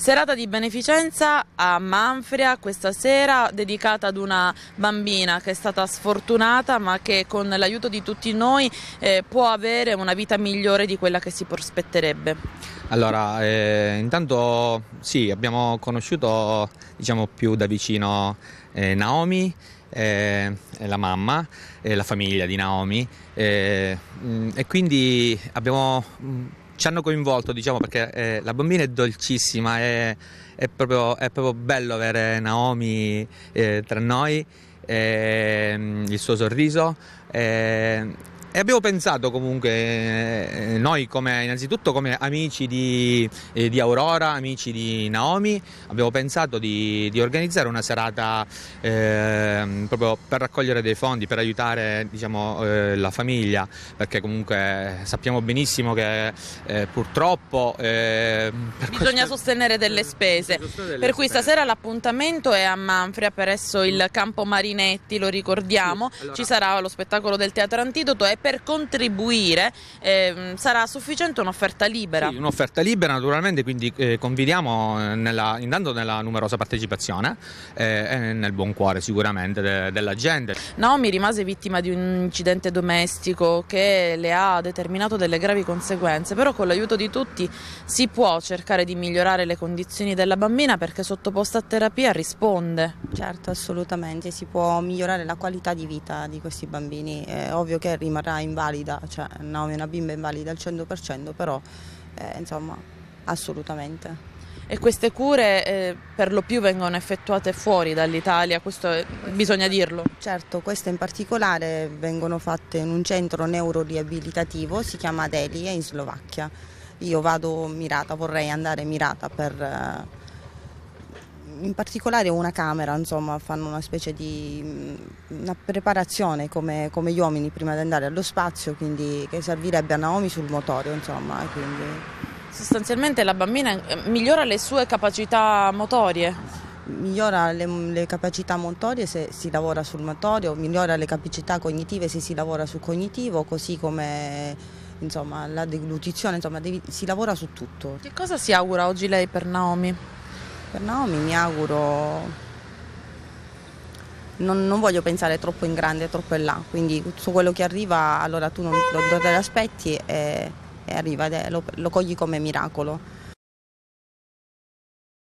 Serata di beneficenza a Manfria questa sera dedicata ad una bambina che è stata sfortunata ma che con l'aiuto di tutti noi eh, può avere una vita migliore di quella che si prospetterebbe. Allora, eh, intanto sì, abbiamo conosciuto diciamo, più da vicino eh, Naomi, eh, la mamma, la famiglia di Naomi eh, e quindi abbiamo ci hanno coinvolto, diciamo, perché eh, la bambina è dolcissima, è, è, proprio, è proprio, bello avere Naomi eh, tra noi, eh, il suo sorriso. E abbiamo pensato comunque, eh, noi come, innanzitutto come amici di, eh, di, Aurora, amici di Naomi, abbiamo pensato di, di organizzare una serata eh, proprio per raccogliere dei fondi, per aiutare diciamo, eh, la famiglia, perché comunque sappiamo benissimo che purtroppo... Eh, per Bisogna questa... sostenere delle spese, sostenere delle per cui spese. stasera l'appuntamento è a Manfria presso il campo Marinetti, lo ricordiamo, sì, allora... ci sarà lo spettacolo del Teatro Antidoto e per contribuire eh, sarà sufficiente un'offerta libera. Sì, un'offerta libera naturalmente, quindi eh, confidiamo nella, intanto nella numerosa partecipazione eh, e nel buon cuore sicuramente de, della gente. Naomi rimase vittima di un incidente domestico che le ha determinato delle gravi conseguenze, però con l'aiuto di tutti si può cercare di migliorare le condizioni della bambina perché sottoposta a terapia risponde. Certo, assolutamente, si può migliorare la qualità di vita di questi bambini, è ovvio che rimarrà rimarrà invalida, cioè Naomi è una bimba invalida al 100%, però eh, insomma assolutamente. E queste cure eh, per lo più vengono effettuate fuori dall'Italia, questo è, bisogna dirlo? Certo, queste in particolare vengono fatte in un centro neuroriabilitativo, si chiama Delie in Slovacchia. Io vado mirata, vorrei andare mirata per... Eh, in particolare una camera, insomma, fanno una specie di mm, una preparazione come, come, gli uomini prima di andare allo spazio, quindi che servirebbe a Naomi sul motorio, insomma. Quindi... Sostanzialmente la bambina eh, migliora le sue capacità motorie? Migliora le, le, capacità motorie se si lavora sul motorio, migliora le capacità cognitive se si lavora sul cognitivo, così come insomma, la deglutizione, insomma, devi, si lavora su tutto. Che cosa si augura oggi lei per Naomi? Per Naomi mi auguro, non, non, voglio pensare troppo in grande, troppo in là, quindi su quello che arriva allora tu non, lo te l'aspetti e, e arriva, lo, lo cogli come miracolo.